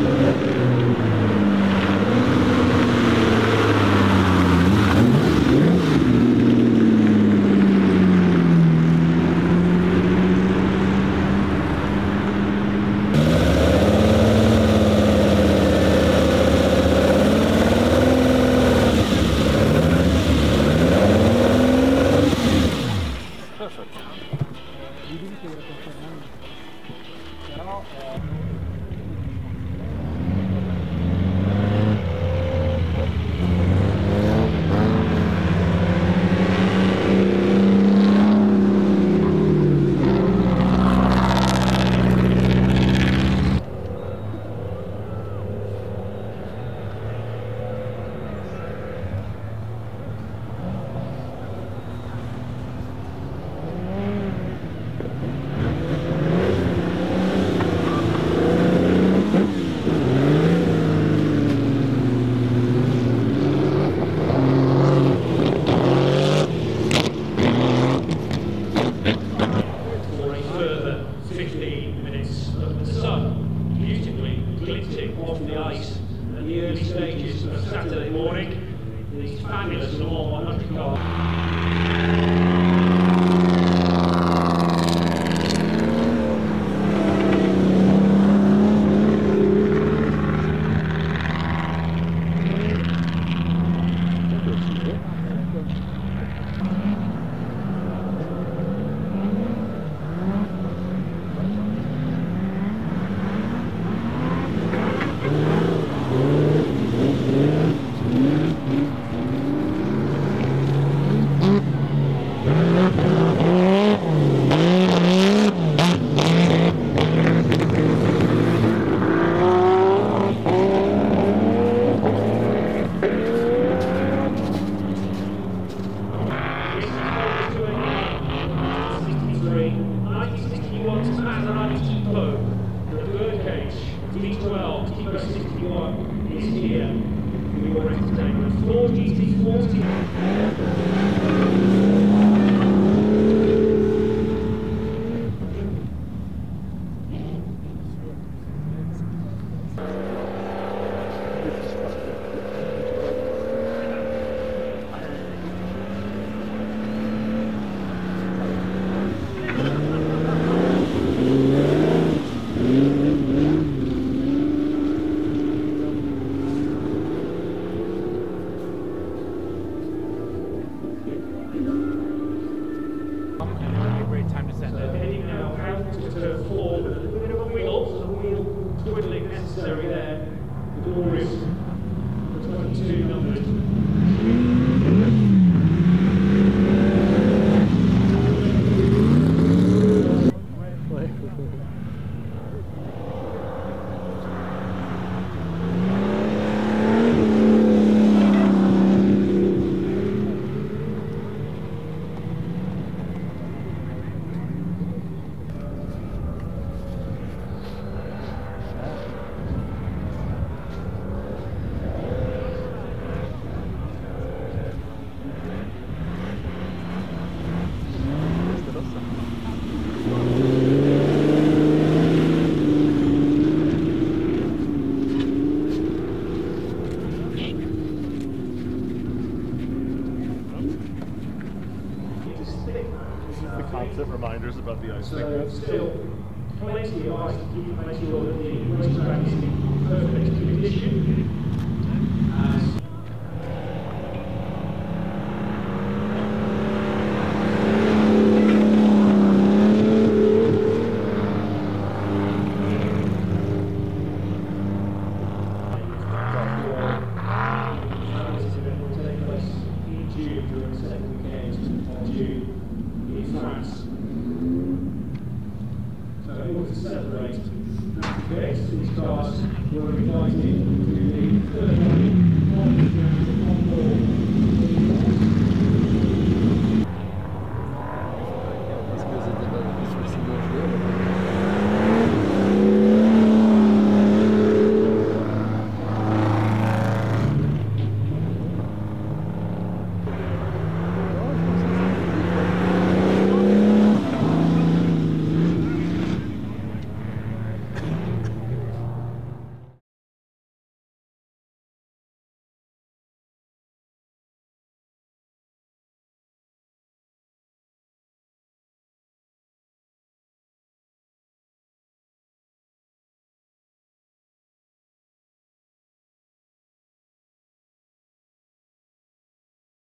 for fabulous Le Mans The birdcage, V12, Tipo is here. We were entertained four GT40 glorious constant reminders about the ice So still plenty of ice to keep sure that the is in perfect condition. As This will take place in June during the second weekend of June France. So in order to separate that event, these cars were third